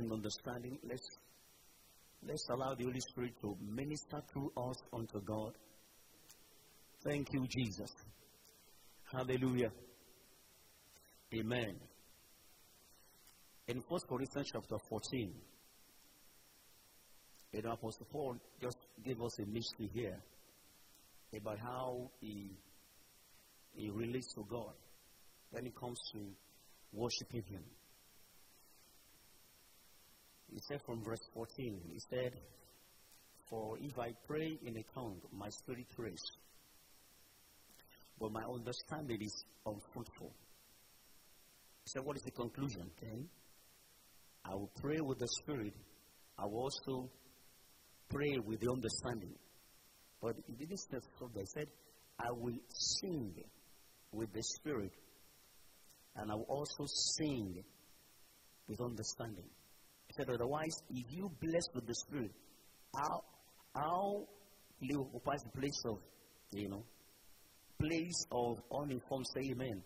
worship the Lord. We'll be doing that in understanding. Let's let's allow the Holy Spirit to minister through us unto God. Thank you, Jesus. Hallelujah. Amen. In 1 Corinthians chapter 14, you know, Apostle Paul just gave us a mystery here about how he, he relates to God when it comes to worshiping Him. He said from verse 14, he said, For if I pray in a tongue, my spirit prays, but my understanding is unfruitful. He said, What is the conclusion? Then I will pray with the spirit, I will also pray with the understanding. But he didn't stop there. He said, I will sing with the spirit, and I will also sing with understanding. Said, Otherwise, if you bless with the spirit, how how you the place of you know place of uninformed say amen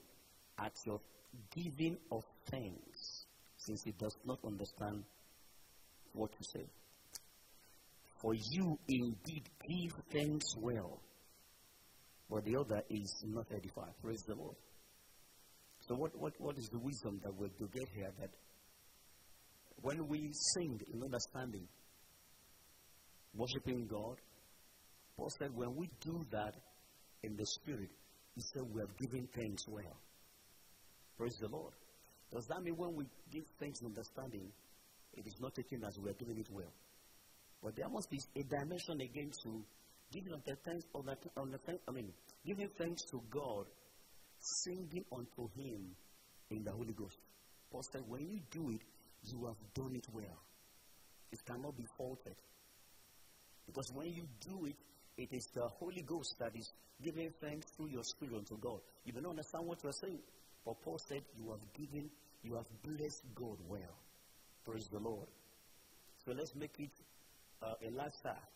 at your giving of thanks, since he does not understand what you say. For you indeed give thanks well, but the other is not edified. Praise the Lord. So, what, what, what is the wisdom that we're to get here? That when we sing in understanding, worshiping God, Paul said, when we do that in the Spirit, he said, we are giving thanks well. Praise the Lord. Does that mean when we give thanks in understanding, it is not taken as we are doing it well? But there must be a dimension again to giving the thanks on the, on the thank, I mean, giving thanks to God, singing unto Him in the Holy Ghost. Paul said, when you do it, you have done it well. It cannot be faulted. Because when you do it, it is the Holy Ghost that is giving thanks through your spirit unto God. You may not understand what you are saying, but Paul said, You have given, you have blessed God well. Praise the Lord. So let's make it uh, a lifestyle.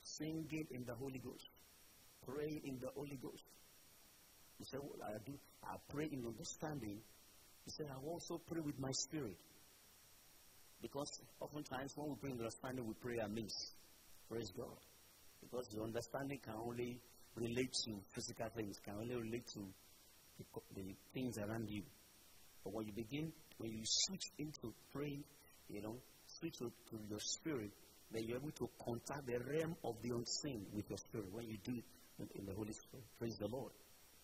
Singing in the Holy Ghost, praying in the Holy Ghost. He said, Well, I do, I pray in understanding. He said, I also pray with my spirit. Because oftentimes when we pray in understanding, we pray amiss. Praise God. Because the understanding can only relate to physical things, can only relate to the, the things around you. But when you begin, when you switch into praying, you know, switch to, to your spirit, then you're able to contact the realm of the unseen with your spirit when you do in, in the Holy Spirit. Praise the Lord.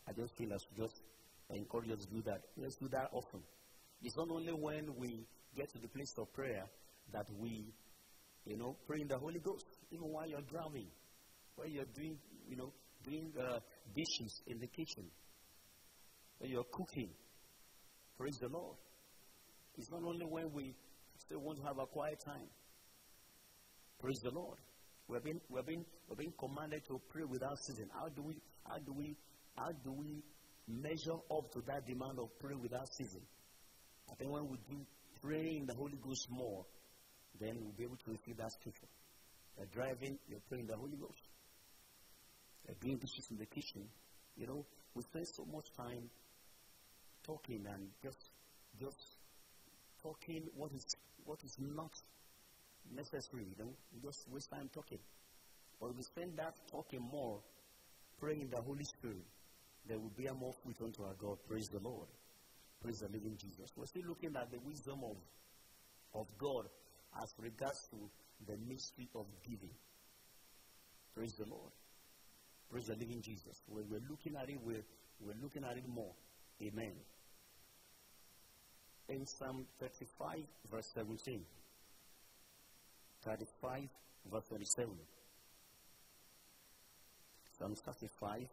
I just feel I should just encourage us to do that. Let's do that often. It's not only when we get to the place of prayer that we, you know, pray in the Holy Ghost, even while you're driving, while you're doing, you know, doing uh, dishes in the kitchen, when you're cooking. Praise the Lord. It's not only when we still want to have a quiet time. Praise the Lord. We're being, we're being, we're being commanded to pray without ceasing. How do we, how do we, how do we measure up to that demand of pray without ceasing? I think when we do pray in the Holy Ghost more, then we'll be able to receive that scripture. You're driving, you're praying the Holy Ghost. You're doing dishes in the kitchen. You know, we spend so much time talking and just just talking what is what is not necessary, you know. We just waste time talking. But if we spend that talking more, praying the Holy Spirit, then we bear more fruit unto our God. Praise the Lord. Praise the living Jesus. We're still looking at the wisdom of, of God as regards to the mystery of giving. Praise the Lord. Praise the living Jesus. When we're looking at it, we're, we're looking at it more. Amen. In Psalm 35, verse 17. 35, verse 27. Psalm 35.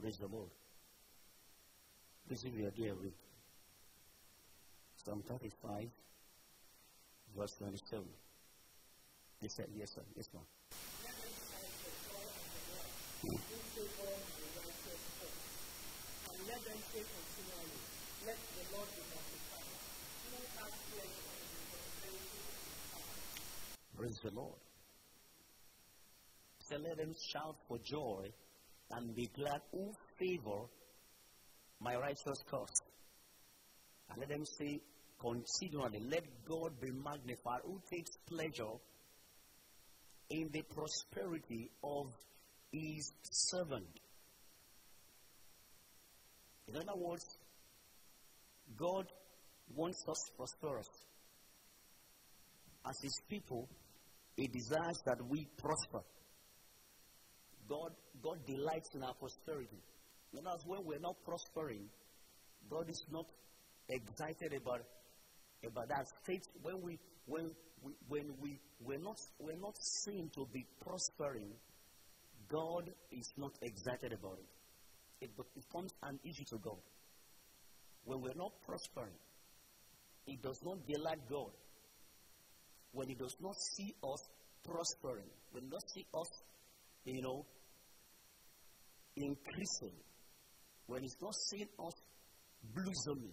Praise the Lord. Please, if you are there with Psalm 35, verse 27. Yes, sir. Yes, sir. Yes, ma'am. Praise the Lord. So let them shout for joy and be glad who favor my righteous cause. And let them say continually, let God be magnified who takes pleasure in the prosperity of his servant. In other words, God wants us prosperous. As his people, he desires that we prosper. God, God delights in our prosperity. Words, when we're not prospering, God is not excited about, about that. Faith, when we, when we, when we, we're not, we're not seen to be prospering, God is not excited about it. It becomes an issue to God. When we're not prospering, it does not delight God. When He does not see us prospering, when He does not see us, you know, increasing, when He's not seeing us blossoming,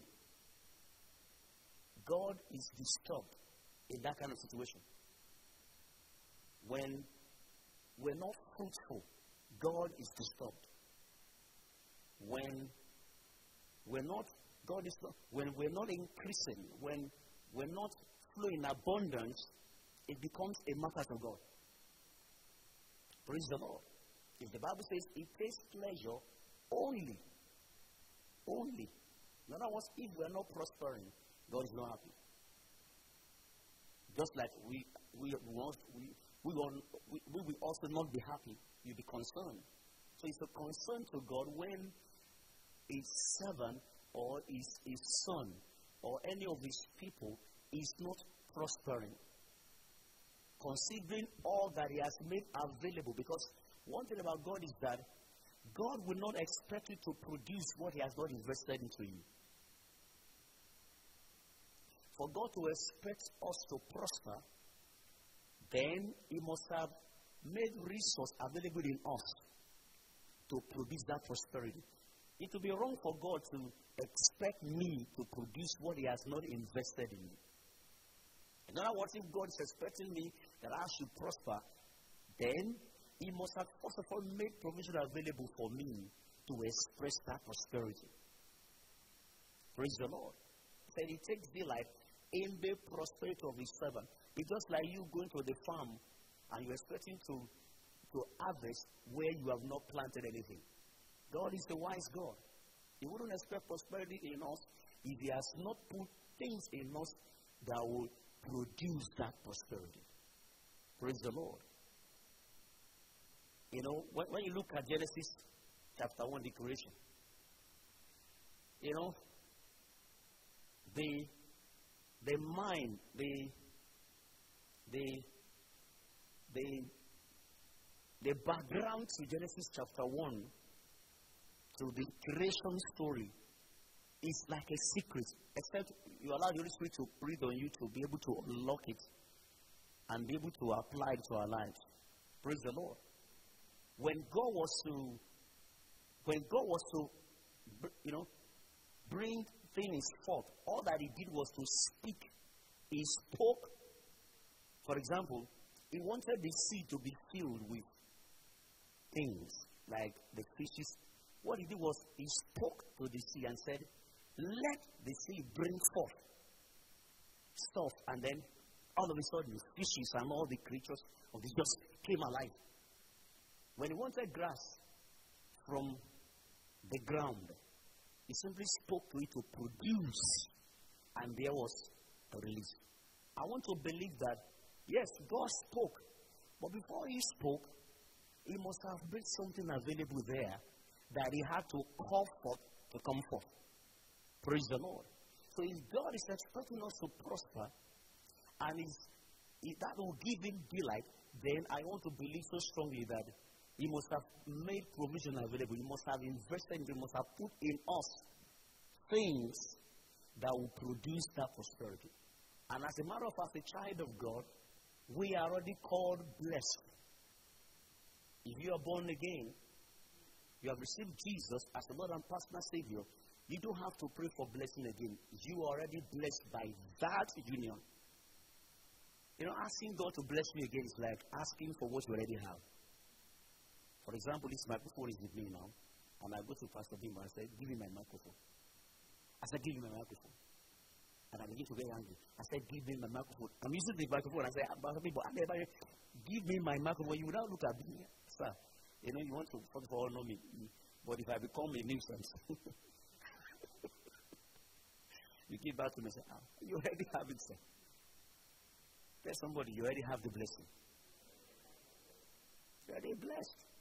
God is disturbed in that kind of situation. When we're not fruitful, God is disturbed. When we're not, God is when we're not increasing, when we're not flowing in abundance, it becomes a matter of God. Praise the Lord. If the Bible says it takes pleasure only, only. In other words, if we're not prospering, God is not happy. Just like we, we, want, we, we, want, we, we will also not be happy, you'll be concerned. So it's a concern to God when his servant or his, his son or any of his people is not prospering. Considering all that he has made available. Because one thing about God is that God will not expect you to produce what he has not invested into you. For God to expect us to prosper, then He must have made resource available in us to produce that prosperity. It would be wrong for God to expect me to produce what He has not invested in me. In other words, if God is expecting me that I should prosper, then He must have first of all made provision available for me to express that prosperity. Praise the Lord. He said He takes delight in the prosperity of his servant. It's just like you going to the farm and you're expecting to, to harvest where you have not planted anything. God is a wise God. He wouldn't expect prosperity in us if He has not put things in us that will produce that prosperity. Praise the Lord. You know, when, when you look at Genesis chapter 1, the creation, you know, the the mind, the, the, the, the background to Genesis chapter 1 to the creation story is like a secret, except you allow the Holy Spirit to breathe on you to be able to unlock it and be able to apply it to our lives. Praise the Lord. When God was to, when God was to, you know, bring things forth. All that he did was to speak. He spoke. For example, he wanted the sea to be filled with things like the fishes. What he did was he spoke to the sea and said, Let the sea bring forth stuff. And then all of a sudden, the fishes and all the creatures of the just came alive. When he wanted grass from the ground, he simply spoke to it to produce, and there was a release. I want to believe that, yes, God spoke, but before He spoke, He must have made something available there that He had to call forth to come forth. Praise the Lord. So if God is expecting us to prosper, and if that will give Him delight, then I want to believe so strongly that he must have made provision available. He must have invested, he must have put in us things that will produce that prosperity. And as a matter of fact, a child of God, we are already called blessed. If you are born again, you have received Jesus as the Lord and personal Savior, you don't have to pray for blessing again. You are already blessed by that union. You know, asking God to bless me again is like asking for what you already have. For example, this microphone is with me now, and I go to Pastor Bim and I say, Give me my microphone. I said, Give me my microphone. And I begin to get angry. I said, Give me my microphone. I'm using the microphone. I said, Give me my microphone. You now look at me, sir. You know, you want to, first of all, know me. But if I become a nuisance, you give back to me and say, ah, You already have it, sir. Tell somebody, you already have the blessing. You already blessed.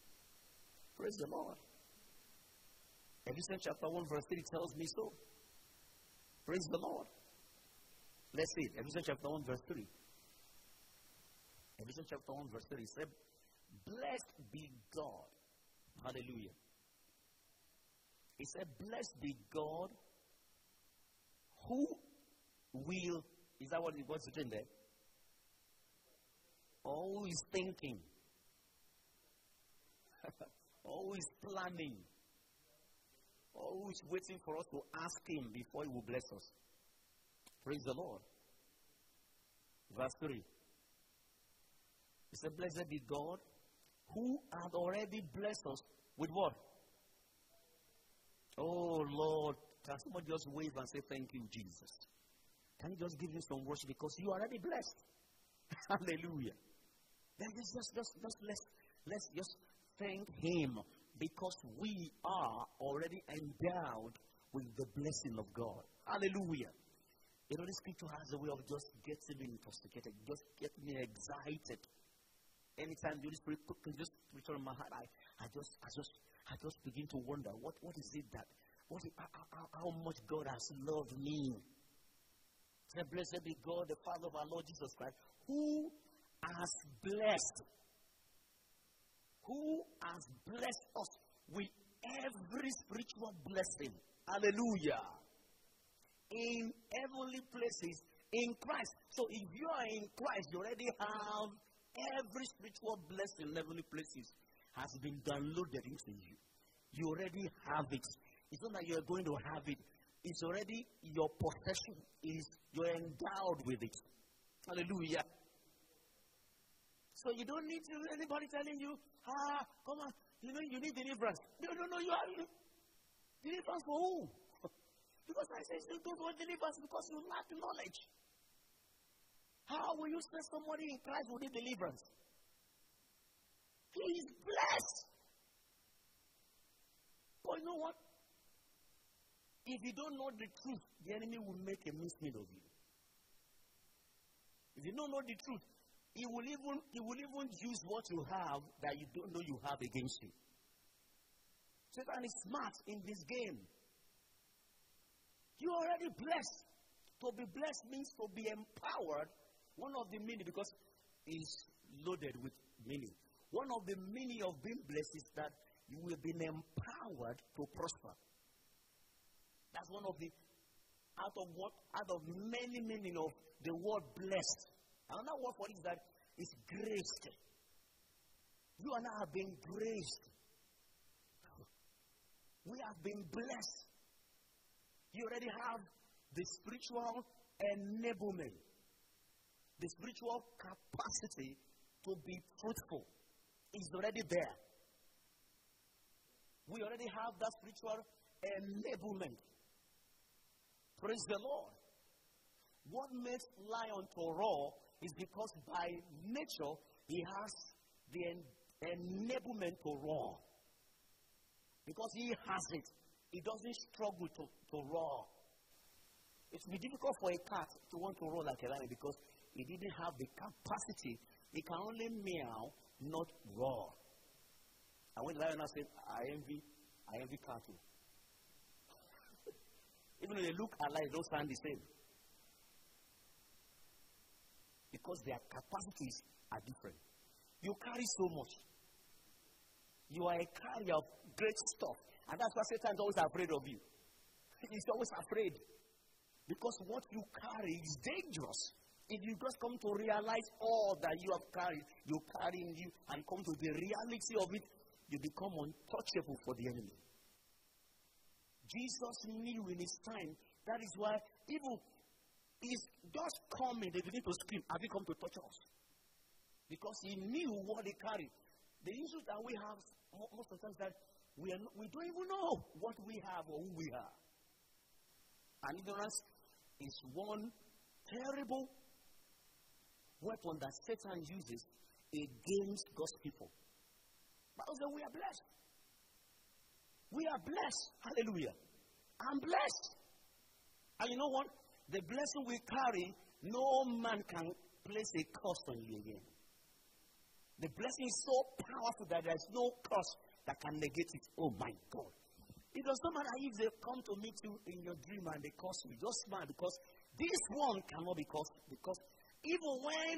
Praise the Lord. Ephesians chapter 1, verse 3 tells me so. Praise the Lord. Let's see. Ephesians chapter 1, verse 3. Ephesians chapter 1, verse 3 said, Blessed be God. Hallelujah. He said, Blessed be God who will, is that what what's written there? Always thinking. Always planning. Always waiting for us to ask Him before He will bless us. Praise the Lord. Verse 3. He said, Blessed be God who had already blessed us with what? Oh Lord, can somebody just wave and say, Thank you, Jesus? Can you just give him some worship because you are already blessed? Hallelujah. Then just, just, just, just let's, let's just thank him because we are already endowed with the blessing of God. Hallelujah. You know, this scripture has a way of just getting me intoxicated, just getting me excited. Anytime the Holy Spirit can just return my heart, I, I just, I just, I just begin to wonder what, what is it that, what, how, how much God has loved me. Say, blessed be God, the Father of our Lord Jesus Christ, who has blessed who has blessed us with every spiritual blessing. Hallelujah. In heavenly places in Christ. So if you are in Christ, you already have every spiritual blessing in heavenly places has been downloaded into you. You already have it. It's not that you're going to have it. It's already your possession. Is you're endowed with it. Hallelujah. So you don't need anybody telling you, ah, come on, you know, you need deliverance. No, no, no, you are deliverance for who? because I say you don't want deliverance because you lack knowledge. How will you say somebody in Christ will need deliverance? He is blessed. But you know what? If you don't know the truth, the enemy will make a mincemeat of you. If you don't know the truth, he will even he will even use what you have that you don't know you have against you. Satan is smart in this game. You are already blessed. To be blessed means to be empowered. One of the meaning, because it's loaded with meaning. One of the meaning of being blessed is that you will be empowered to prosper. That's one of the out of what out of many meaning of the word blessed. Another word for it is that it's graced. You and I have been graced. We have been blessed. You already have the spiritual enablement, the spiritual capacity to be fruitful. Is already there. We already have that spiritual enablement. Praise the Lord. What makes lion to roar is because by nature he has the en- enablement to roar. Because he has it, he doesn't struggle to, to roar. It will be difficult for a cat to want to roar like a lion because he didn't have the capacity. He can only meow, not roar. And when the lion said, I envy, I envy cattle. Even though they look alike, they don't sound the same because their capacities are different. You carry so much. You are a carrier of great stuff. And that's why Satan is always afraid of you. He's always afraid. Because what you carry is dangerous. If you just come to realize all that you have carried, you carry in you, and come to the reality of it, you become untouchable for the enemy. Jesus knew in his time. That is why even is just coming, they begin to scream, Have you come to touch us? Because he knew what they carried. The issue that we have most of the times that we, are we don't even know what we have or who we are. And ignorance is one terrible weapon that Satan uses against God's people. Bible says we are blessed. We are blessed. Hallelujah. I'm blessed. And you know what? The blessing we carry, no man can place a curse on you again. The blessing is so powerful that there's no curse that can negate it. Oh my God. It does not matter if they come to meet you in your dream and they curse you. Just smile because this one cannot be cursed. Because even when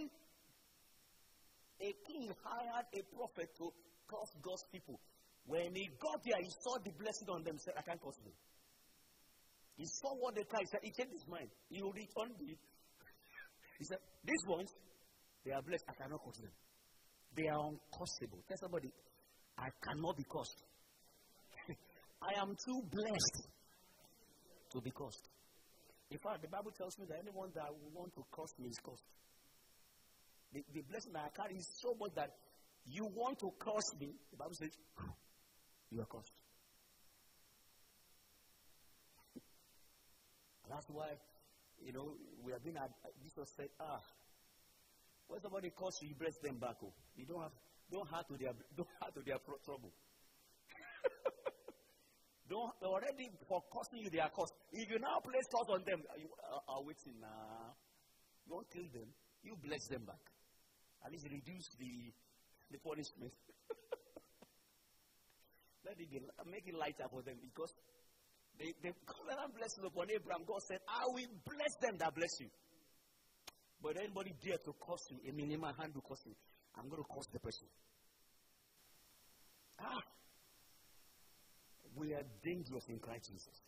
a king hired a prophet to curse God's people, when he got there, he saw the blessing on them. He said, I can't curse them. He saw what the cried. He said, he changed his mind. He returned it. He said, These ones, they are blessed. I cannot curse them. They are uncursable. Tell somebody, I cannot be cursed. I am too blessed to be cursed. In fact, the Bible tells me that anyone that will want to curse me is cursed. The, the blessing that I carry is so much that you want to curse me. The Bible says, you are cursed. That's why, you know, we have been at, Jesus said, ah, when somebody calls you, you bless them back. Oh. You don't have, don't have to their, don't have to their trouble. don't already for costing you their cost. If you now place cost on them, you are, are waiting. Nah, don't kill them. You bless them back. At least reduce the the punishment. Let it be, make it lighter for them because the, the covenant blessing upon Abraham, God said, I will bless them that bless you. But anybody dare to curse you, a minimum hand will curse you. I'm going to curse the person. Ah, we are dangerous in Christ Jesus.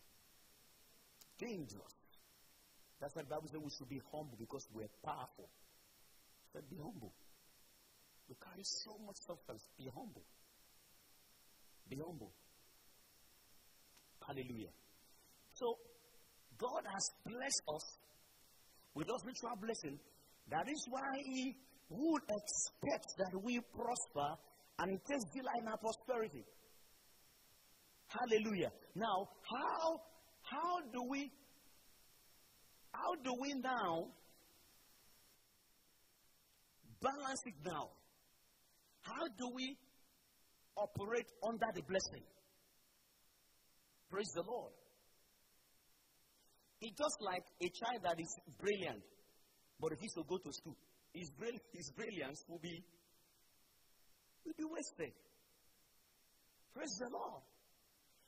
Dangerous. That's why the Bible says we should be humble because we're powerful. Said, be humble. You carry so much substance. Be humble. Be humble. Hallelujah. So, God has blessed us with those spiritual blessing. That is why He would expect that we prosper and He takes delight in our prosperity. Hallelujah. Now, how how do we how do we now balance it now? How do we operate under the blessing? Praise the Lord. It's just like a child that is brilliant, but if he's to go to school, his, his brilliance will be, will be wasted. Praise the Lord.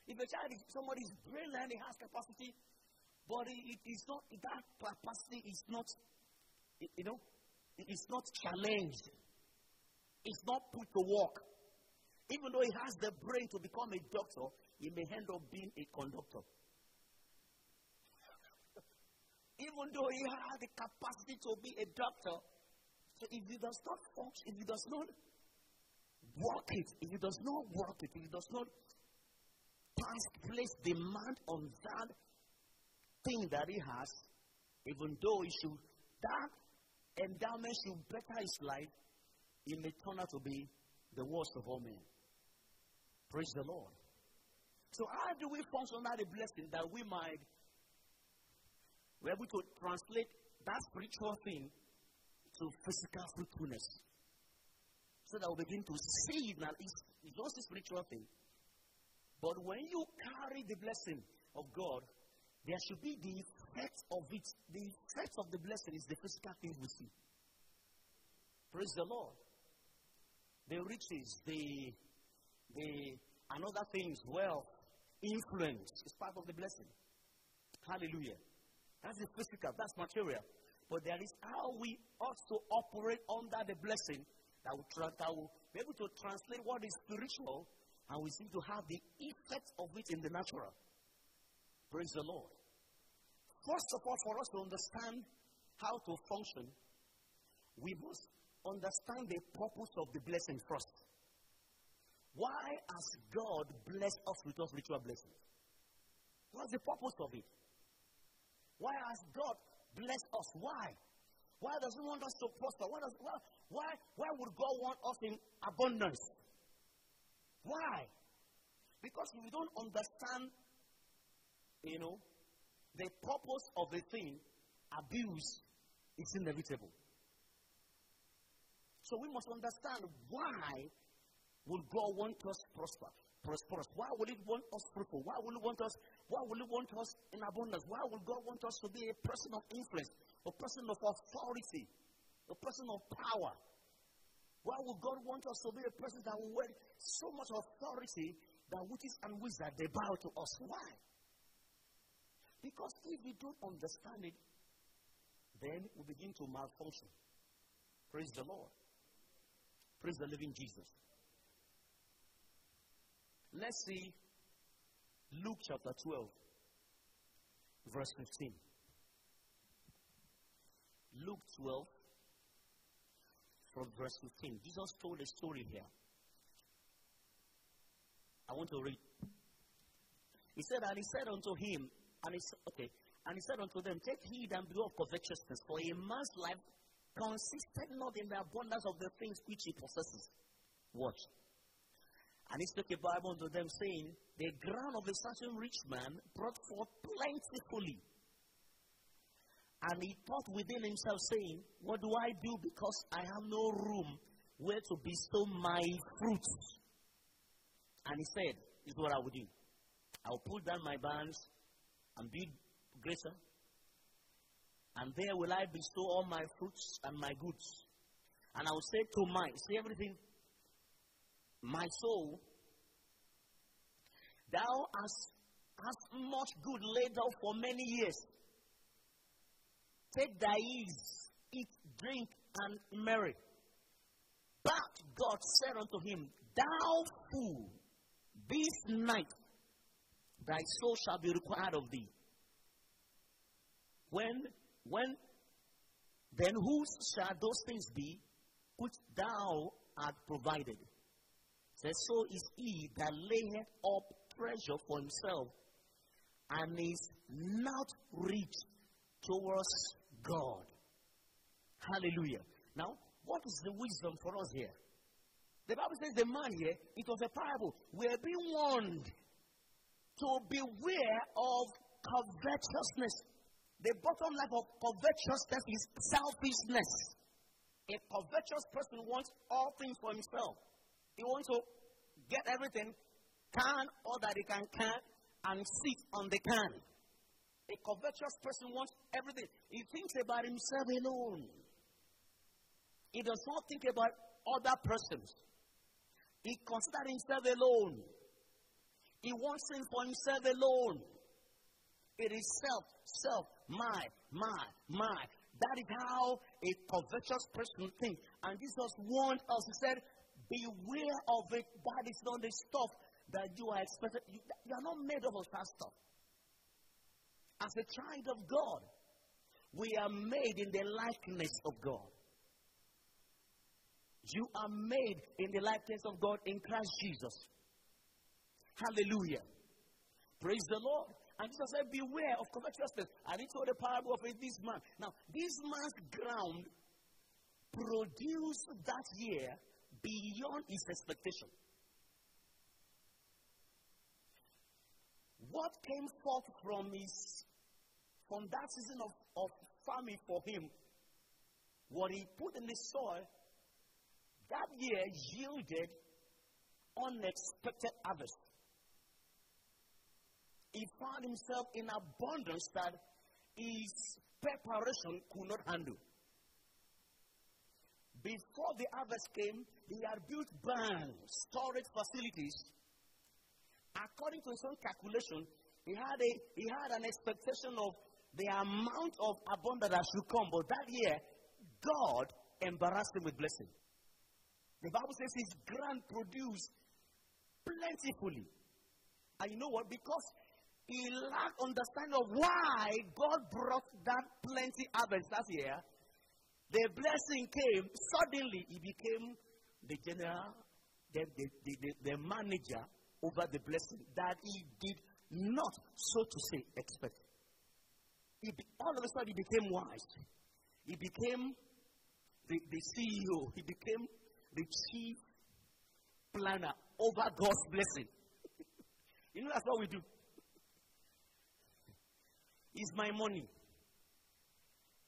If a child, is, somebody is brilliant, he has capacity, but it is not, that capacity is not, you know, it is not challenged. It's not put to work. Even though he has the brain to become a doctor, he may end up being a conductor. Even though he has the capacity to be a doctor, so if he does not function, if he does not work it, if he does not work it, if he does not pass, place demand on that thing that he has, even though he should, that endowment should better his life, he may turn out to be the worst of all men. Praise the Lord. So, how do we function under the blessing that we might be able to translate that spiritual thing to physical fruitfulness? So that we begin to see now. It's, it's a spiritual thing. But when you carry the blessing of God, there should be the effect of it. The effect of the blessing is the physical things we see. Praise the Lord. The riches, the, the and other things, wealth, influence is part of the blessing. Hallelujah. That's the physical, that's material. But there is how we also operate under the blessing that will, that will be able to translate what is spiritual and we seem to have the effect of it in the natural. Praise the Lord. First of all, for us to understand how to function, we must understand the purpose of the blessing first. Why has God blessed us with those ritual blessings? What's the purpose of it? Why has God blessed us? Why? Why does He want us to prosper? Why, does, why, why, why would God want us in abundance? Why? Because we don't understand, you know, the purpose of the thing, abuse is inevitable. So we must understand why would God want us prosper, prosperous? Why would He want us fruitful? Why would He want us? Why would He want us in abundance? Why would God want us to be a person of influence, a person of authority, a person of power? Why would God want us to be a person that will wear so much authority that witches and wizards they bow to us? Why? Because if we don't understand it, then we begin to malfunction. Praise the Lord. Praise the living Jesus. Let's see Luke chapter 12, verse 15. Luke 12, from verse 15. Jesus told a story here. I want to read. He said, And he said unto him, and he said, okay, and he said unto them, Take heed and beware of covetousness, for a man's life consisted not in the abundance of the things which he possesses. Watch. And he spoke a Bible unto them, saying, The ground of a certain rich man brought forth plentifully. And he thought within himself, saying, What do I do because I have no room where to bestow my fruits? And he said, This is what I will do. I'll pull down my barns and build greater. And there will I bestow all my fruits and my goods. And I will say to my, see everything, my soul, thou hast, hast much good laid out for many years. Take thy ease, eat, drink, and marry. But God said unto him, Thou fool, this night thy soul shall be required of thee. When, when, then whose shall those things be which thou art provided? Says, so is he that layeth up treasure for himself and is not rich towards God. Hallelujah. Now, what is the wisdom for us here? The Bible says the man here, it was a parable. We are being warned to beware of covetousness. The bottom line of covetousness is selfishness. A covetous person wants all things for himself. He wants to get everything, can all that he can can, and sit on the can. A covetous person wants everything. He thinks about himself alone. He does not think about other persons. He considers himself alone. He wants things for himself alone. It is self, self, my, my, my. That is how a covetous person thinks. And Jesus warned us. He said, Beware of it. That is not the stuff that you are expected. You, you are not made of that stuff. As a child of God, we are made in the likeness of God. You are made in the likeness of God in Christ Jesus. Hallelujah. Praise the Lord. And Jesus said, Beware of covetousness. And he told the parable of this man. Now, this man's ground produced that year beyond his expectation. What came forth from his from that season of, of farming for him, what he put in the soil, that year yielded unexpected harvest. He found himself in abundance that his preparation could not handle. Before the harvest came, he had built barns, storage facilities. According to his own calculation, he had, a, he had an expectation of the amount of abundance that should come. But that year, God embarrassed him with blessing. The Bible says his ground produced plentifully. And you know what? Because he lacked understanding of why God brought that plenty harvest that year, the blessing came. Suddenly, he became the general, the, the, the, the, manager over the blessing that he did not, so to say, expect he be, all of a sudden he became wise. He became the, the CEO. He became the chief planner over God's blessing. you know, that's what we do. It's my money.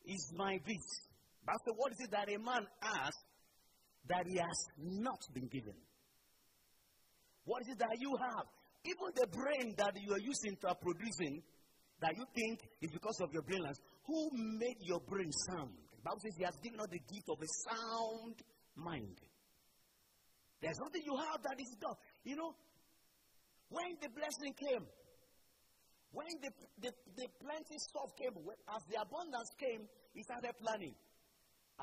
is my this. But what is it that a man has that he has not been given? What is it that you have? Even the brain that you are using to producing, that you think is because of your brain who made your brain sound? The Bible says he has given us the gift of a sound mind. There's nothing you have that is God. You know, when the blessing came, when the, the, the plenty stuff came, as the abundance came, he started planning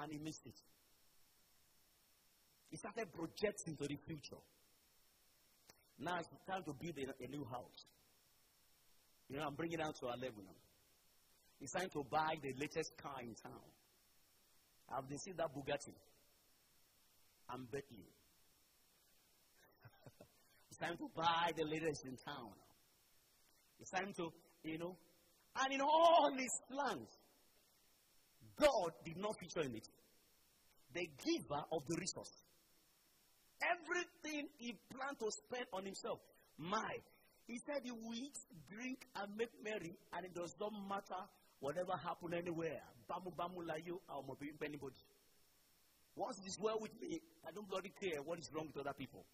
and he missed it. He started projecting to the future. Now it's time to build a, a new house. You know, I'm bringing it down to our level now. It's time to buy the latest car in town. I've been seeing that Bugatti and Bentley. it's time to buy the latest in town. It's time to, you know, and in all these plans, God did not feature in it. The giver of the resource. Everything he planned to spend on himself. My. He said he will eat, drink, and make merry, and it does not matter whatever happened anywhere. Bamu bamu la you, I'll be anybody. Once it is well with me, I don't bloody care what is wrong with other people.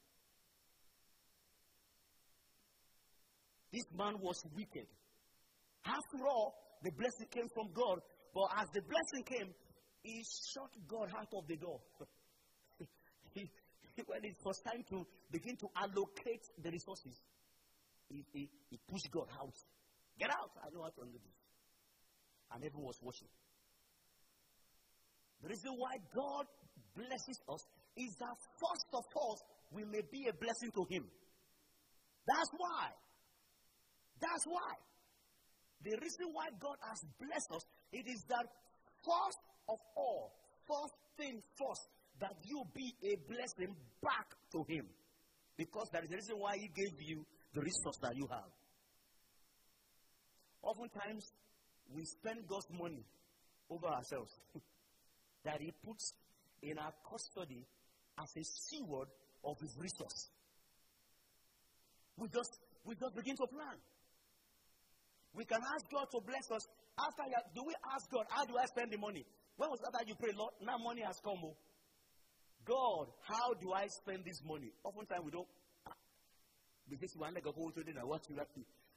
This man was wicked. After all, the blessing came from God, but as the blessing came, he shut God out of the door. he, when it was time to begin to allocate the resources, he, he, he pushed God out. Get out! I know how to handle this. And everyone was watching. The reason why God blesses us is that first of all, we may be a blessing to Him. That's why. That's why. The reason why God has blessed us, it is that first of all, first thing first, that you be a blessing back to Him. Because that is the reason why He gave you the resource that you have. Oftentimes, we spend God's money over ourselves. that He puts in our custody as a steward of His resource. We just, we just begin to plan. We can ask God to bless us. After that, do we ask God, how do I spend the money? When was that that you pray, Lord? Now money has come. Oh. God, how do I spend this money? Oftentimes we don't. Ah, because you want to go to dinner, what you like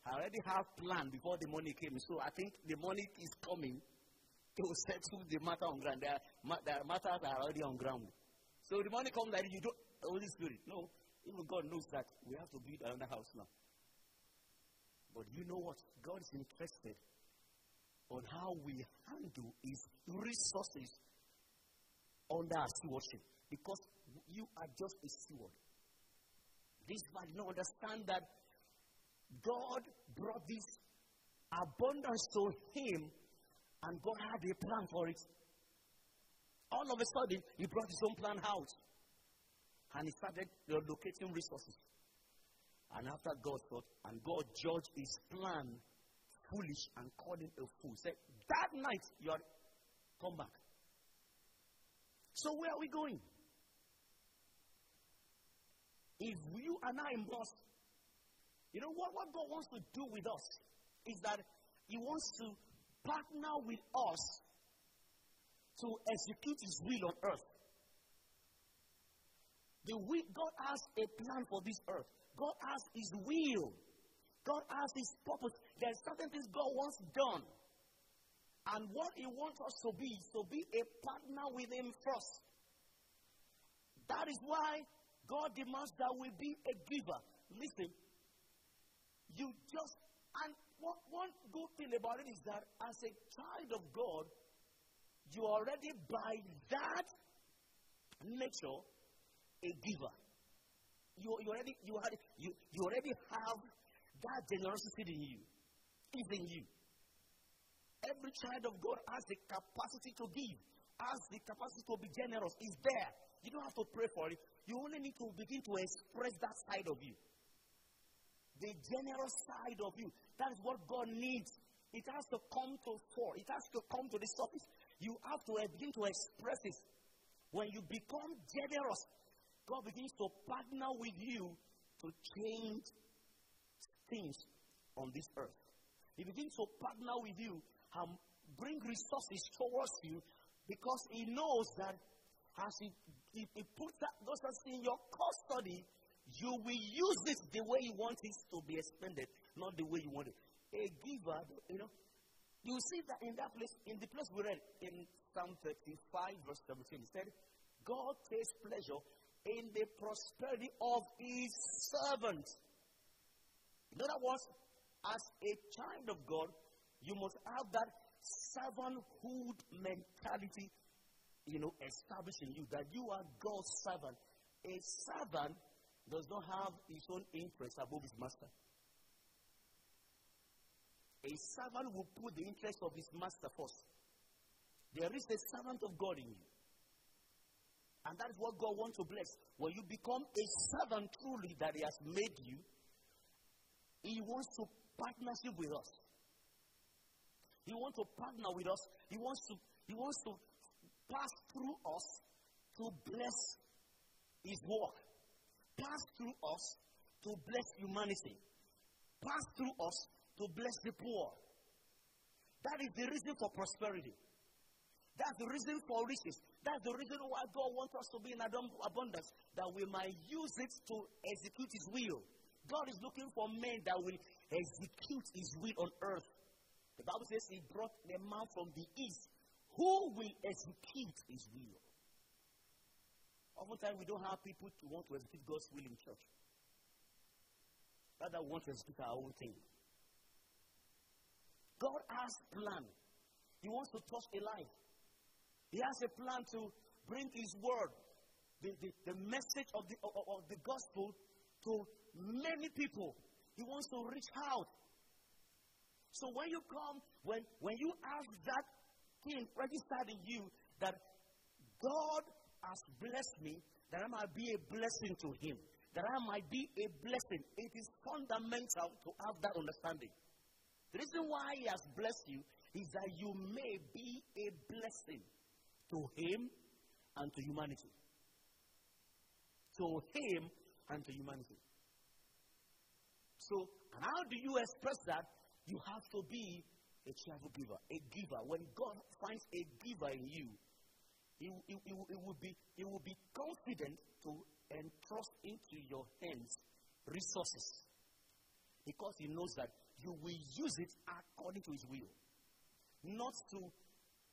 I already have planned before the money came. So I think the money is coming to settle the matter on ground. The matters are already on ground. So the money comes like you don't. Holy Spirit. No. Even God knows that we have to build another house now. But you know what? God is interested on how we handle His resources under our stewardship. Because you are just a steward. This man not understand that God brought this abundance to him and God had a plan for it. All of a sudden, he brought his own plan out. And he started locating resources. And after God thought, and God judged his plan foolish and called him a fool. Said, that night you are come back. So where are we going? If you and I must, you know what, what God wants to do with us is that He wants to partner with us to execute His will on earth. The will, God has a plan for this earth. God has His will. God has His purpose. There are certain things God wants done. And what He wants us to be is to be a partner with Him first. That is why God demands that we be a giver. Listen, you just, and one, one good thing about it is that as a child of God, you already by that nature a giver. You, you already you, already, you, you already have that generosity in you. Is in you. Every child of God has the capacity to give, has the capacity to be generous. Is there. You don't have to pray for it. You only need to begin to express that side of you. The generous side of you. That is what God needs. It has to come to fore. It has to come to the surface. You have to eh, begin to express it. When you become generous, God begins to partner with you to change things on this earth. He begins to partner with you and bring resources towards you because He knows that as He, he, he puts that, those things in your custody, you will use it the way you want it to be expended, not the way you want it. A giver, you know, you see that in that place, in the place we read in Psalm 35, verse 17, it said, God takes pleasure in the prosperity of his servants. In other words, as a child of God, you must have that servanthood mentality, you know, establishing you that you are God's servant. A servant does not have his own interest above his master. A servant will put the interest of his master first. There is a servant of God in you. And that is what God wants to bless. When you become a servant truly that He has made you, He wants to partnership with us. He wants to partner with us. He wants to, he wants to pass through us to bless His work pass through us to bless humanity, pass through us to bless the poor. That is the reason for prosperity. That's the reason for riches. That's the reason why God wants us to be in abundance, that we might use it to execute His will. God is looking for men that will execute His will on earth. The Bible says He brought the man from the east. Who will execute His will? Oftentimes, we don't have people to want to execute God's will in church. Rather, want to execute our own thing. God has a plan. He wants to touch a life. He has a plan to bring His word, the, the, the message of the, of, of the gospel to many people. He wants to reach out. So when you come, when, when you have that thing registered in you that God has blessed me that I might be a blessing to him, that I might be a blessing. It is fundamental to have that understanding. The reason why he has blessed you is that you may be a blessing to him and to humanity. To him and to humanity. So, how do you express that? You have to be a cheerful giver, a giver. When God finds a giver in you, he, will be, he will be confident to entrust into your hands resources because he knows that you will use it according to his will, not to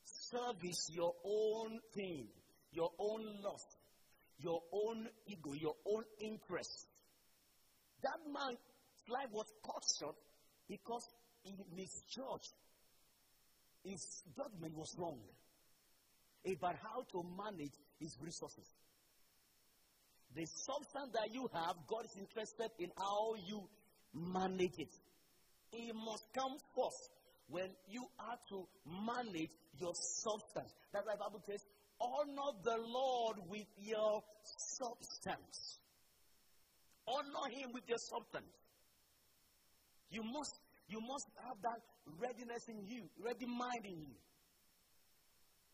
service your own thing, your own lust, your own ego, your own interest. That man's life was cut short because he misjudged. His judgment was wrong about how to manage his resources. The substance that you have, God is interested in how you manage it. It must come first when you are to manage your substance. That's why the Bible says, honor the Lord with your substance. Honor him with your substance. You must, you must have that readiness in you, ready mind in you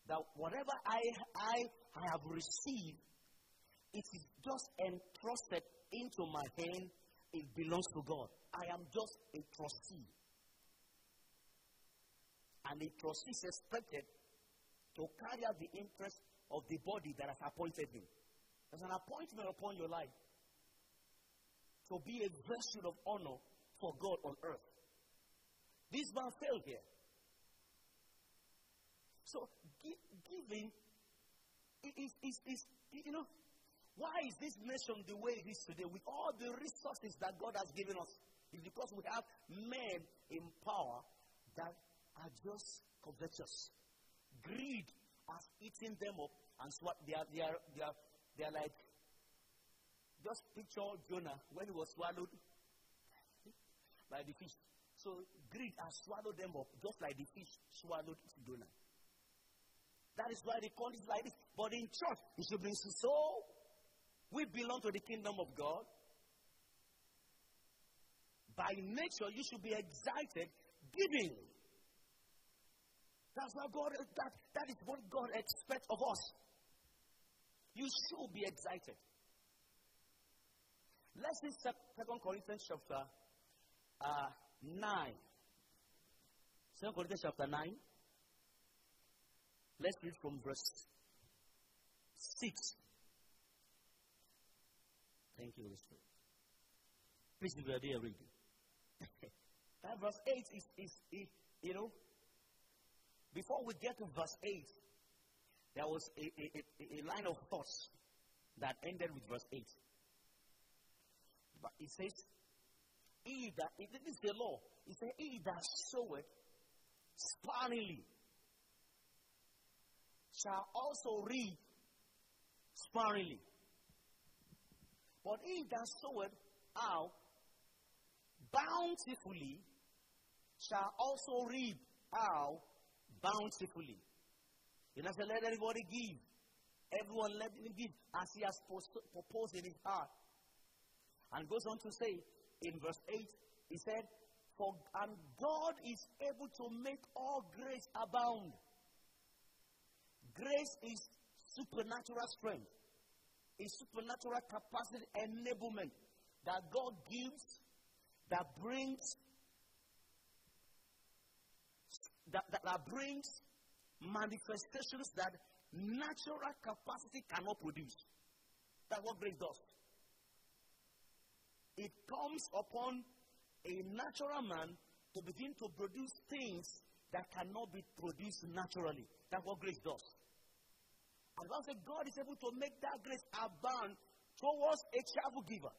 that whatever I, I have received, it is just entrusted into my hand, it belongs to God. I am just a trustee. And a trustee is expected to carry out the interest of the body that has appointed him. There's an appointment upon your life to be a vessel of honor for God on earth. This man failed here. So giving is, is, is, you know, why is this nation the way it is today with all the resources that God has given us? It's because we have men in power that are just covetous. Greed has eaten them up, and so they are, they are, they are, they are like, just picture Jonah when he was swallowed by the fish. So greed has swallowed them up, just like the fish swallowed Jonah. That is why they call it like this. But in church, it should be so. We belong to the kingdom of God. By nature, you should be excited giving. That's what God that, that is what God expects of us. You should be excited. Let's see Second Corinthians chapter uh, 9. 2 Corinthians chapter 9. Let's read from verse 6. Thank you, Holy Spirit. Please, if you are there, read. verse 8 is, is, is, you know, before we get to verse 8, there was a, a, a, a line of thoughts that ended with verse 8. But it says, He that, this is the law. It says, He that soweth sparingly shall also reap sparingly. But he that soweth out bountifully shall also reap out bountifully. You know, so let everybody give. Everyone let him give as he has proposed in his heart. And goes on to say in verse 8, he said, For and God is able to make all grace abound. Grace is supernatural strength, a supernatural capacity enablement that God gives that brings that, that, that brings manifestations that natural capacity cannot produce. That's what grace does. It comes upon a natural man to begin to produce things that cannot be produced naturally. That's what grace does. And said God is able to make that grace abound towards a travel giver.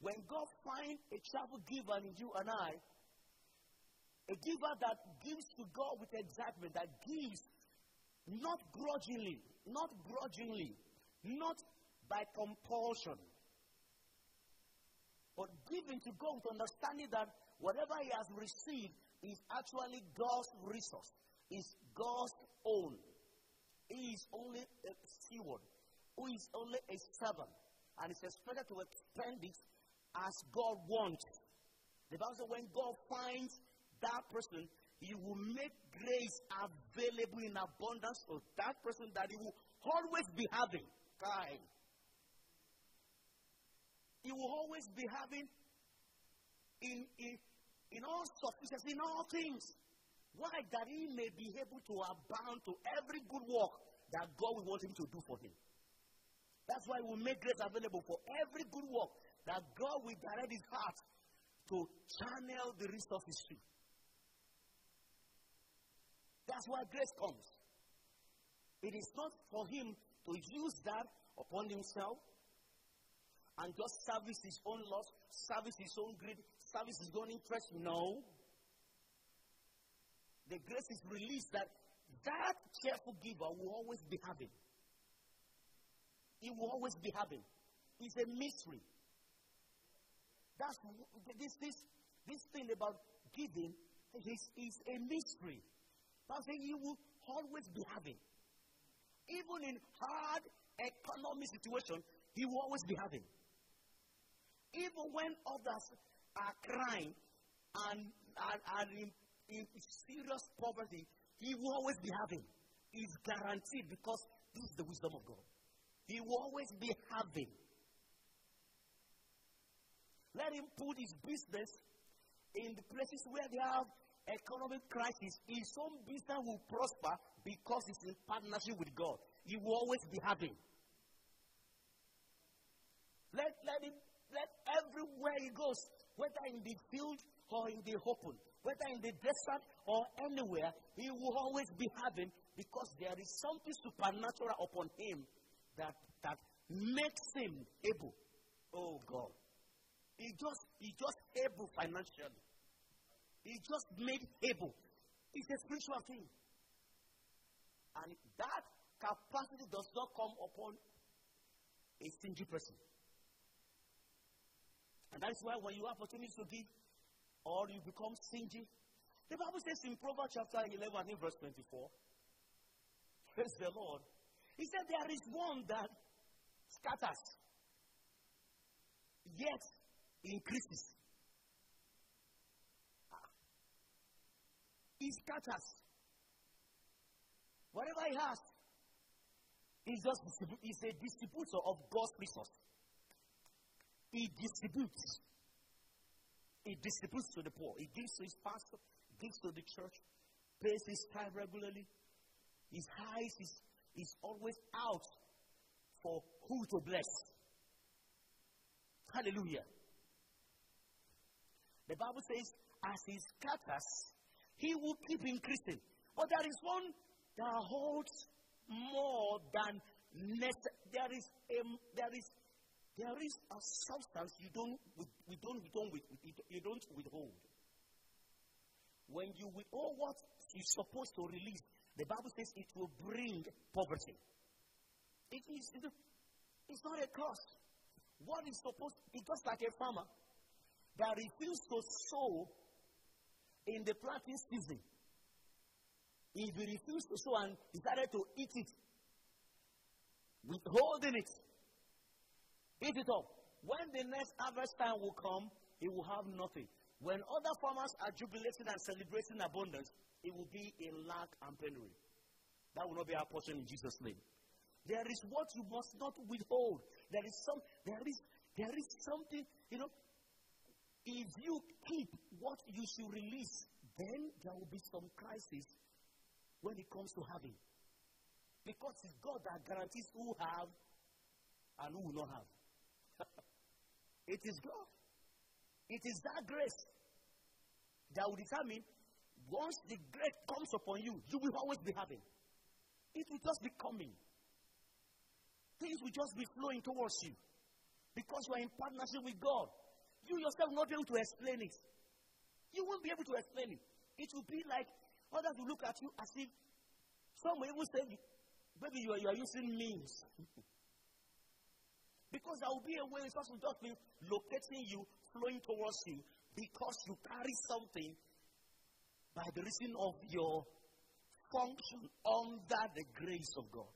When God finds a travel giver in you and I, a giver that gives to God with excitement, that gives not grudgingly, not grudgingly, not by compulsion, but giving to God with understanding that whatever he has received is actually God's resource, is God's own. He is only a steward, who is only a servant, and is expected to expend it as God wants. The Bible says when God finds that person, he will make grace available in abundance for that person that he will always be having. Time. He will always be having in, in, in all sufficiency, in all things. Why? That he may be able to abound to every good work that God will want him to do for him. That's why we make grace available for every good work that God will direct his heart to channel the resources to. That's why grace comes. It is not for him to use that upon himself and just service his own lust, service his own greed, service his own interest. No. The grace is released that that cheerful giver will always be having. He will always be having. It's a mystery. That's this this this thing about giving is, is a mystery. But saying you will always be having. Even in hard economic situation, he will always be having. Even when others are crying and are, in, in serious poverty, he will always be having. It's guaranteed because this is the wisdom of God. He will always be having. Let him put his business in the places where they have economic crisis, his own business will prosper because it's in partnership with God. He will always be having. Let, let him, let everywhere he goes, whether in the field or in the open, whether in the desert or anywhere, he will always be having because there is something supernatural upon him that, that makes him able. Oh God. He just, he just able financially. He just made able. It's a spiritual thing. And that capacity does not come upon a stingy person. And that is why when you have opportunity to give or you become stingy, the Bible says in Proverbs chapter 11 and verse 24, praise the Lord. He said, There is one that scatters, yet increases. He scatters. Whatever he has, he's just he's a distributor of God's resource. He distributes. He distributes to the poor. He gives to his pastor, gives to the church, pays his time regularly, his eyes is, is always out for who to bless. Hallelujah. The Bible says, as he scatters, he will keep increasing. But there is one that holds more than necessary. There is a, there is there is a substance you don't we don't you don't you don't withhold. When you withhold oh, what you're supposed to release, the Bible says it will bring poverty. It is it's not a curse. What is supposed it's just like a farmer that refuses to sow in the planting season. If he refused to sow and decided to eat it, withholding it, eat it up. When the next harvest time will come, he will have nothing. When other farmers are jubilating and celebrating abundance, it will be a lack and penury. That will not be our portion in Jesus' name. There is what you must not withhold. There is some there is there is something, you know, if you keep what you should release, then there will be some crisis when it comes to having. Because it's God that guarantees who have and who will not have. it is God. It is that grace that will determine once the grace comes upon you, you will always be having. It will just be coming. Things will just be flowing towards you. Because you are in partnership with God. You yourself will not be able to explain it. You won't be able to explain it. It will be like others will look at you as if some will even say, maybe you are, you are using means. because there will be a way it's just just be locating you, flowing towards you, because you carry something by the reason of your function under the grace of God.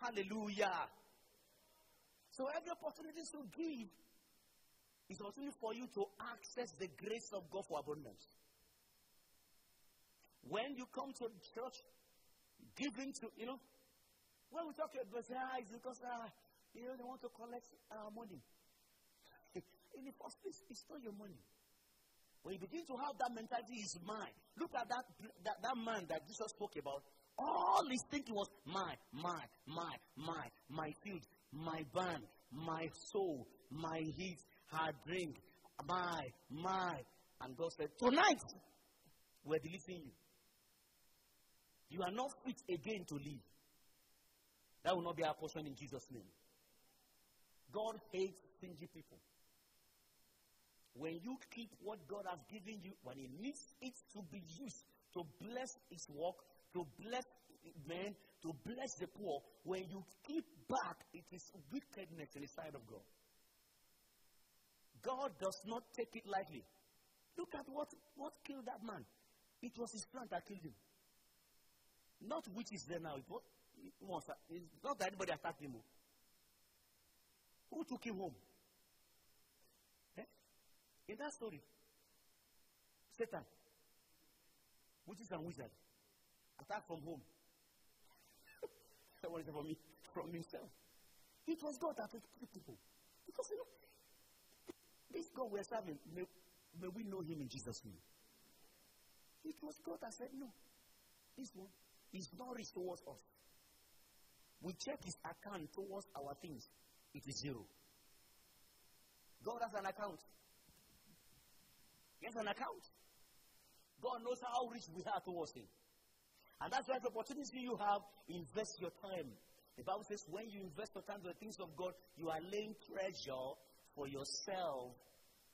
Hallelujah. So every opportunity to give is opportunity for you to access the grace of God for abundance. When you come to church, giving to, you know, when we talk about ah, it's because, ah, you know, they want to collect our money. In the first place, it's not your money. When you begin to have that mentality, is mine. Look at that, that, that man that Jesus spoke about. All his thinking was my, my, my, my, my field, my band, my soul, my heat, her drink, my, my. And God said, Tonight, we're deleting you. You are not fit again to live. That will not be our portion in Jesus' name. God hates stingy people. When you keep what God has given you, when He needs it to be used to bless His work, to bless men, to bless the poor, when you keep back, it is wickedness in the sight of God. God does not take it lightly. Look at what, what killed that man. It was his plant that killed him. Not which is there now. It was, it was it's not that anybody attacked him. Who took him home? Eh? In that story, Satan, witches and wizards, attacked from home. what is it from me? From himself. It was God that took people. Because you know, this God we're serving, may, may we know him in Jesus' name. It was God that said, No, this one is not rich towards us. We check his account towards our things, it is zero. God has an account. He has an account. God knows how rich we are towards him. And that's why the opportunity you have, invest your time. The Bible says when you invest your time in the things of God, you are laying treasure for yourself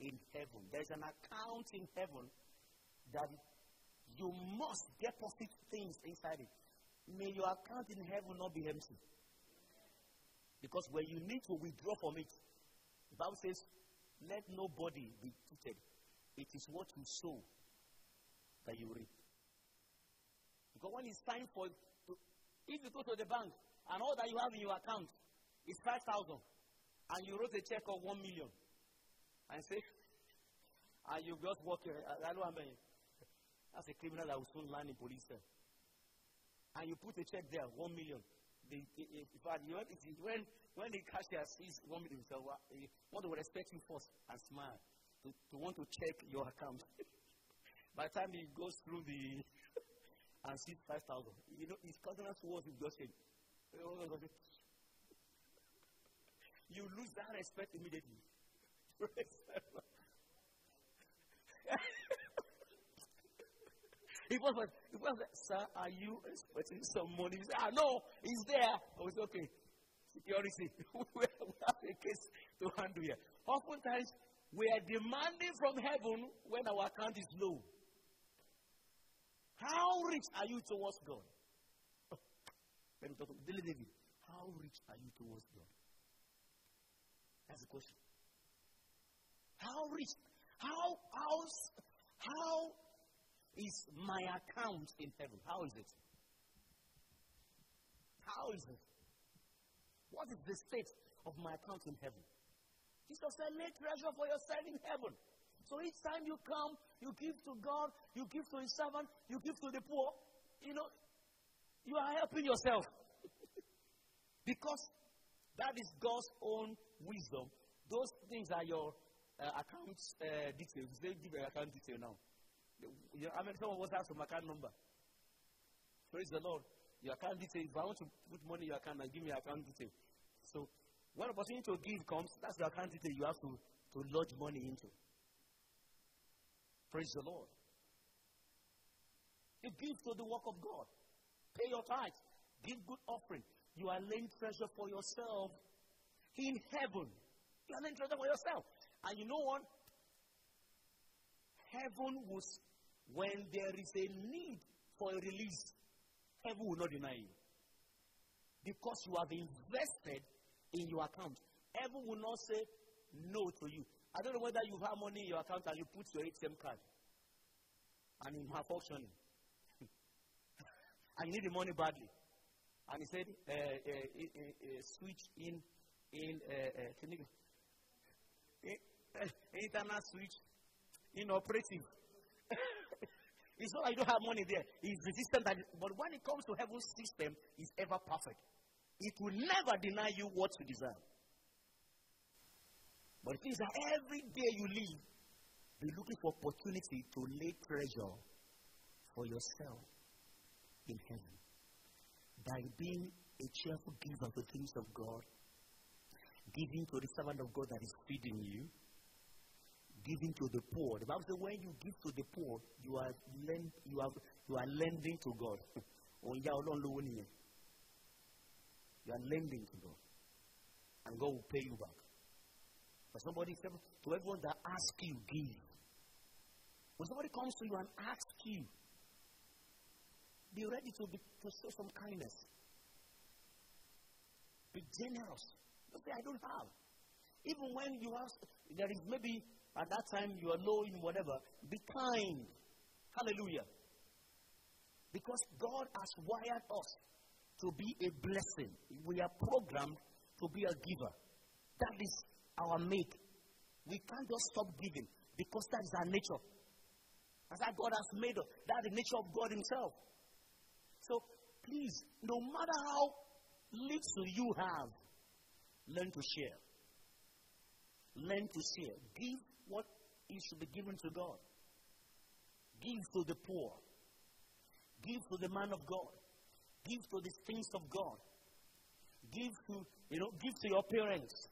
in heaven. There's an account in heaven that you must deposit things inside it. May your account in heaven not be empty. Because when you need to withdraw from it, the Bible says, let nobody be cheated. It is what you sow that you reap. Because when it's time for, if you go to the bank and all that you have in your account is 5,000, and you wrote a check of one million, and say, and you just walk here, I know I'm that's a criminal that will soon land in police. And you put a check there, one million. In fact, when, when the cashier sees one million, so eh, what, what they would expect you first and smile to, to want to check your account. By the time he goes through the and sees 5,000. You know, his countenance was just saying, oh, you lose that respect immediately. He was like, he was like, sir, are you expecting some money? He said, ah, no, he's there. I was okay. Security, we have a case to handle here. Oftentimes, we are demanding from heaven when our account is low. How rich are you towards God? David. How rich are you towards God? That's the question. How rich? How how how is my account in heaven? How is it? How is it? What is the state of my account in heaven? Jesus said, lay treasure for yourself in heaven. So each time you come, you give to God, you give to his servant, you give to the poor, you know, you are helping yourself. because that is God's own wisdom. Those things are your uh, account uh, details. They give your account detail now. You I mean, someone was asked for my account number. Praise the Lord. Your account detail. If I want to put money in your account, and give me your account detail. So when opportunity to give comes, that's the account detail you have to, to lodge money into. Praise the Lord. You give to the work of God. Pay your tithes. Give good offering. You are laying treasure for yourself in heaven. You are laying treasure for yourself. And you know what? Heaven will when there is a need for a release, heaven will not deny you. Because you have invested in your account. Heaven will not say no to you. I don't know whether you have money in your account and you put your ATM card and you malfunctioning. and you need the money badly. And he said, uh, uh, uh, switch in, in, can you, internet switch inoperative. it's not like you don't have money there. It's resistant. but when it comes to heaven's system, it's ever perfect. It will never deny you what you deserve. But thing is that every day you live, be looking for opportunity to lay treasure for yourself in heaven. By being a cheerful giver of the things of God, giving to the servant of God that is feeding you, giving to the poor. The Bible says when you give to the poor, you are lend, you you are lending to God. you are lending to God. And God will pay you back. But somebody said to everyone that asks you, give. When somebody comes to you and asks you, be ready to, be, to show some kindness. Be generous. Don't say, I don't have. Even when you ask, there is maybe at that time you are low in whatever, be kind. Hallelujah. Because God has wired us to be a blessing. We are programmed to be a giver. That is our make. We can't just stop giving because that is our nature. That's how God has made us. That's the nature of God Himself. So please, no matter how little you have, learn to share. Learn to share. Give what is to be given to God. Give to the poor. Give to the man of God. Give to the things of God. Give to, you know, give to your parents.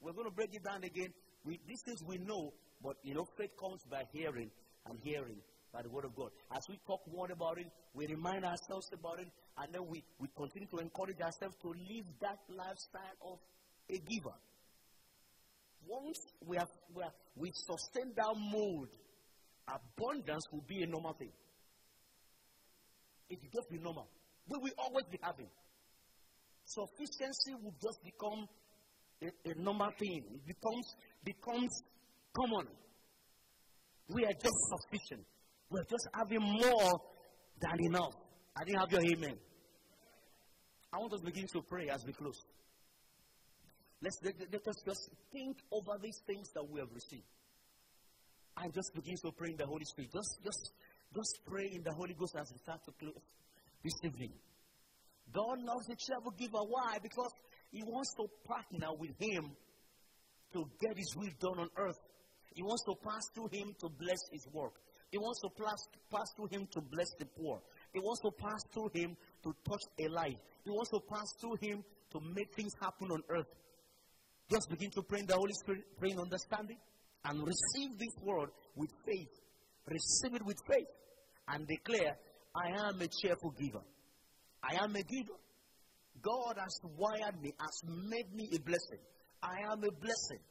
We're going to break it down again. We, these things we know, but, you know, faith comes by hearing and hearing by the word of God. As we talk more about it, we remind ourselves about it, and then we, we continue to encourage ourselves to live that lifestyle of a giver. Once we have, we, have, we sustain that mode, abundance will be a normal thing. It will just be normal. We will always be having. Sufficiency will just become a, a normal thing. It becomes becomes common. We are just sufficient. We are just having more than enough. I didn't have your amen. I want us to begin to pray as we close. Let's let, let us just think over these things that we have received. And just begin to pray in the Holy Spirit. Just, just, just pray in the Holy Ghost as we start to close this evening. God loves the cheerful giver. Why? Because He wants to partner with Him to get His will done on earth. He wants to pass through Him to bless His work. He wants to pass, pass through Him to bless the poor. He wants to pass through him to touch a life. He wants to pass through him to make things happen on earth. Just begin to pray in the Holy Spirit, pray in understanding, and receive this word with faith. Receive it with faith and declare, I am a cheerful giver. I am a giver. God has wired me, has made me a blessing. I am a blessing.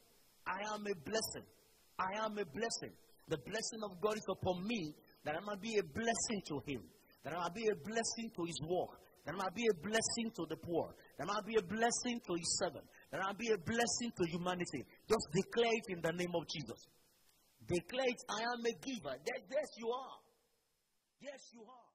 I am a blessing. I am a blessing. The blessing of God is upon me that I might be a blessing to Him, that I might be a blessing to His work, that I might be a blessing to the poor, that I might be a blessing to His servant, that I might be a blessing to humanity. Just declare it in the name of Jesus. Declare it, I am a giver. Yes, yes, you are. Yes, you are.